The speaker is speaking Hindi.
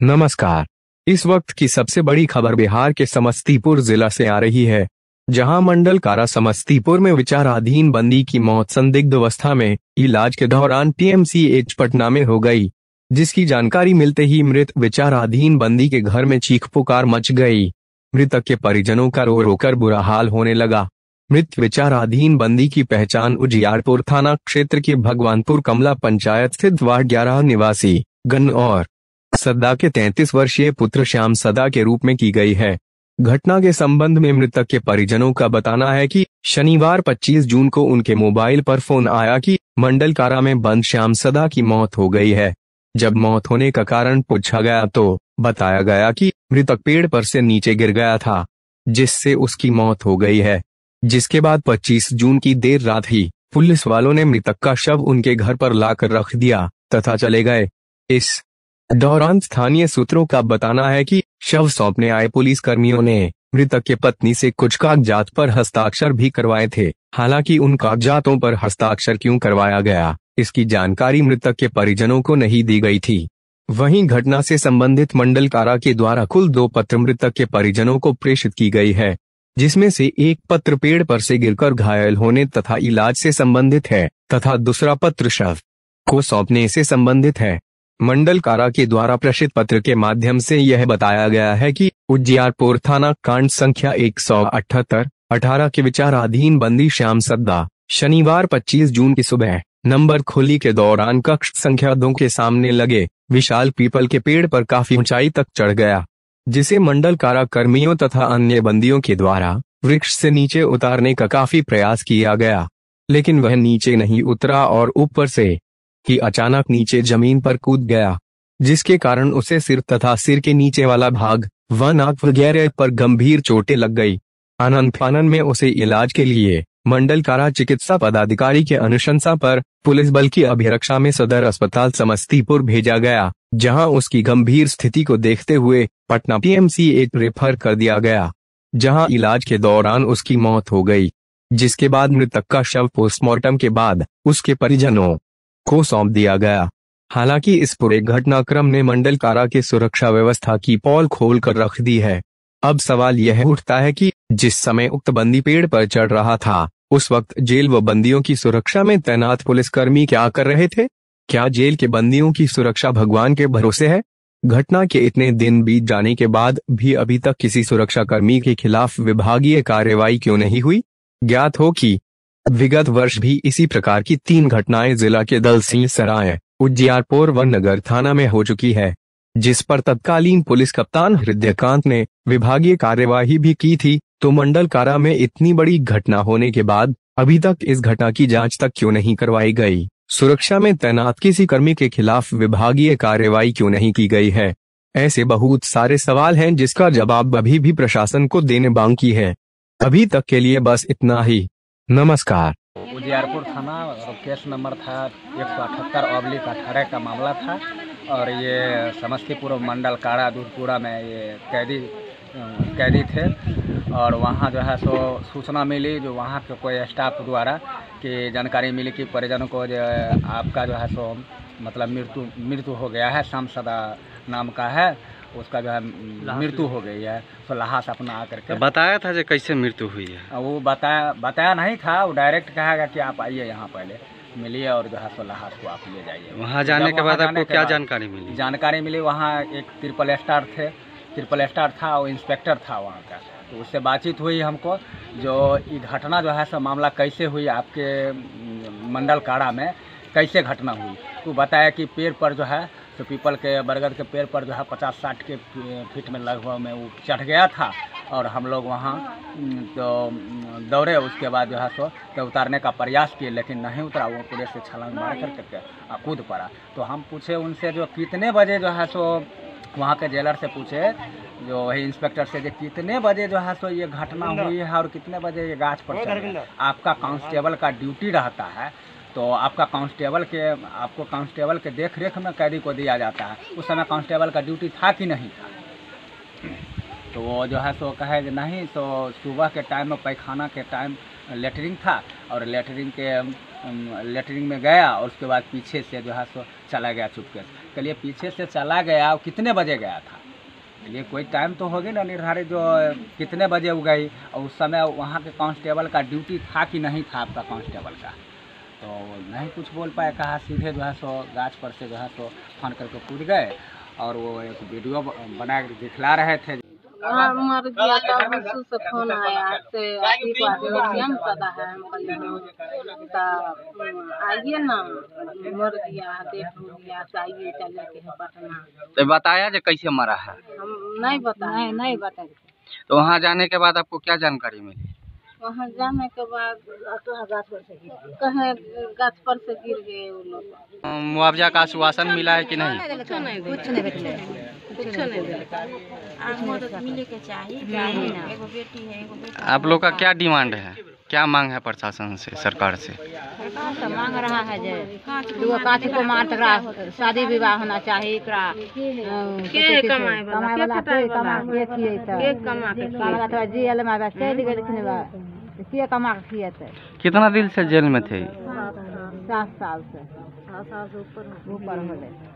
नमस्कार। इस वक्त की सबसे बड़ी खबर बिहार के समस्तीपुर जिला से आ रही है, जहाँ मंडल कारा समस्तीपुर में विचाराधीन बंदी की मौत संदिग्ध अवस्था में इलाज के दौरान पीएमसीएच पटना में हो गई, जिसकी जानकारी मिलते ही मृत विचाराधीन बंदी के घर में चीख पुकार मच गई। मृतक के परिजनों का रो रोकर बुरा हाल होने लगा। मृत विचाराधीन बंदी की पहचान उजियारपुर थाना क्षेत्र के भगवानपुर कमला पंचायत स्थित वार्ड ग्यारह निवासी गन और सद्दा के 33 वर्षीय पुत्र श्याम सदा के रूप में की गई है। घटना के संबंध में मृतक के परिजनों का बताना है कि शनिवार 25 जून को उनके मोबाइल पर फ़ोन आया कि मंडल कारा में बंद श्याम सदा की मौत हो गई है। जब मौत होने का कारण पूछा गया तो बताया गया कि मृतक पेड़ पर से नीचे गिर गया था, जिससे उसकी मौत हो गई है। जिसके बाद 25 जून की देर रात ही पुलिस वालों ने मृतक का शव उनके घर पर लाकर रख दिया तथा चले गए। इस दौरान स्थानीय सूत्रों का बताना है कि शव सौंपने आए पुलिस कर्मियों ने मृतक के पत्नी से कुछ कागजात पर हस्ताक्षर भी करवाए थे। हालाँकि उन कागजातों पर हस्ताक्षर क्यों करवाया गया, इसकी जानकारी मृतक के परिजनों को नहीं दी गई थी। वहीं घटना से संबंधित मंडल कारा के द्वारा कुल दो पत्र मृतक के परिजनों को प्रेषित की गई है, जिसमें से एक पत्र पेड़ पर से गिरकर घायल होने तथा इलाज से संबंधित है, तथा दूसरा पत्र शव को सौंपने से संबंधित है। मंडल कारा के द्वारा प्रेषित पत्र के माध्यम से यह बताया गया है कि उज्जियारपुर थाना कांड संख्या एक सौ अठहत्तर, अठारह के विचाराधीन बंदी श्याम सद्दा, शनिवार 25 जून की सुबह, नंबर खोली के दौरान कक्ष संख्या दो के सामने लगे, विशाल पीपल के पेड़ पर काफ़ी ऊंचाई तक चढ़ गया, जिसे मंडल कारा कर्मियों तथा अन्य बंदियों के द्वारा वृक्ष से नीचे उतारने का काफ़ी प्रयास किया गया, लेकिन वह नीचे नहीं उतरा और ऊपर से कि अचानक नीचे ज़मीन पर कूद गया, जिसके कारण उसे सिर तथा सिर के नीचे वाला भाग व नाक वगैरह पर गंभीर चोटें लग गई। आनंद फानन में उसे इलाज के लिए, मंडल कारा चिकित्सा पदाधिकारी के अनुशंसा पर, पुलिस बल की अभिरक्षा में सदर अस्पताल समस्तीपुर भेजा गया, जहाँ उसकी गंभीर स्थिति को देखते हुए, पटना पीएमसी एक रेफर कर दिया गया, जहाँ इलाज के दौरान उसकी मौत हो गई, जिसके बाद मृतक का शव पोस्टमार्टम के बाद, उसके परिजनों को सौंप दिया गया। हालाँकि इस पूरे घटनाक्रम ने मंडल कारा की सुरक्षा व्यवस्था की पॉल खोल कर रख दी है। अब सवाल यह उठता है कि, जिस समय उक्त बंदी पेड़ पर चढ़ रहा था, उस वक्त जेल व बंदियों की सुरक्षा में तैनात पुलिसकर्मी क्या कर रहे थे? क्या जेल के बंदियों की सुरक्षा भगवान के भरोसे है? घटना के इतने दिन बीत जाने के बाद भी अभी तक किसी सुरक्षा कर्मी के खिलाफ विभागीय कार्रवाई क्यों नहीं हुई? ज्ञात हो कि विगत वर्ष भी इसी प्रकार की तीन घटनाएँ जिला के दल सिंह सराय उज्जियारपुर व नगर थाना में हो चुकी है, जिस पर तत्कालीन पुलिस कप्तान हृदयकांत ने विभागीय कार्यवाही भी की थी तो मंडल कारा में इतनी बड़ी घटना होने के बाद, अभी तक इस घटना की जाँच तक क्यों नहीं करवाई गई? सुरक्षा में तैनात किसी कर्मी के खिलाफ विभागीय कार्यवाही क्यों नहीं की गई है? ऐसे बहुत सारे सवाल हैं जिसका जवाब अभी भी प्रशासन को देने बाकी है। अभी तक के लिए बस इतना ही। नमस्कार। उजियारपुर थाना, और केस नंबर था एक सौ अठहत्तर अब्लिक अठारह का मामला था, और ये समस्तीपुर मंडल काड़ा दूधपुरा में ये कैदी कैदी थे, और वहाँ जो है सो सूचना मिली जो वहाँ के कोई स्टाफ द्वारा कि जानकारी मिली कि परिजनों को जो आपका जो है सो मतलब मृत्यु मृत्यु हो गया है शाम सदा नाम का है उसका जो है मृत्यु हो गई है तो लहास अपना आकर के। बताया था जो कैसे मृत्यु हुई है? वो बताया बताया नहीं था वो डायरेक्ट कहेगा कि आप आइए यहाँ पहले मिलिए और जो है सो लहास को आप ले जाइए। वहाँ जाने के बाद आपको क्या जानकारी मिली? जानकारी मिली वहाँ एक ट्रिपल स्टार थे ट्रिपल स्टार था और इंस्पेक्टर था वहाँ का। तो उससे बातचीत हुई हमको जो ये घटना जो है सो मामला कैसे हुई आपके मंडल काड़ा में कैसे घटना हुई। तो बताया कि पेड़ पर जो है तो पीपल के बरगद के पेड़ पर जो है पचास साठ के फीट में लगभग में वो चढ़ गया था और हम लोग वहाँ तो दौड़े। उसके बाद जो है सो तो उतारने का प्रयास किए लेकिन नहीं उतरा। वो पूरे से छलांग मार कर करके कूद पड़ा। तो हम पूछे उनसे जो कितने बजे जो है सो वहाँ के जेलर से पूछे जो वही इंस्पेक्टर से जो कितने बजे जो है सो ये घटना हुई है और कितने बजे ये गाछ पर चढ़ आपका कांस्टेबल का ड्यूटी रहता है। तो आपका कांस्टेबल के, आपको कांस्टेबल के देख रेख में कैदी को दिया जाता है। उस समय कांस्टेबल का ड्यूटी था कि नहीं था? तो वो जो है सो कहे कि नहीं तो सुबह के टाइम में, पैखाना के टाइम लेटरिंग था और लेटरिंग के लेटरिंग में गया और उसके बाद पीछे से जो है सो चला गया चुपके से चलिए पीछे से चला गया और कितने बजे गया था? ये कोई टाइम तो होगी ना निर्धारित जो कितने बजे वो गई और उस समय वहाँ के कांस्टेबल का ड्यूटी था कि नहीं था आपका कांस्टेबल का? तो नहीं कुछ बोल पाए कहा सीधे जो है सो गाछ पर से जो है सो फ़ोन करके कूद गए और वो एक वीडियो बना के दिखला रहे थे। मर गया तब बसु से फ़ोन आया से सदा है तो हम्म, आइए ना मर गया डेट हो गया तो चले के है पटना। तो बताया जो कैसे मरा है? हम नहीं बता नहीं नहीं बता तो वहाँ जाने के बाद आपको क्या जानकारी मिली? वहाँ जाने के बाद कहे गाछ पर से गिर गए वो लोग। मुआवजा का आश्वासन मिला है कि नहीं? कुछ नहीं कुछ नहीं कुछ नहीं मिले के चाहिए है आप लोग का क्या डिमांड है? क्या मांग है प्रशासन से सरकार से? सरकार मांग रहा है जे दूगो काची को मार तकरा शादी विवाह होना चाहिए एकरा के कमाए वाला के कमा के के कमा के कमा तो जेल में बस चल गेलखिन बा के कमा के खिएते? कितना दिन से जेल में थे सात साल से। सात साल से ऊपर ऊपर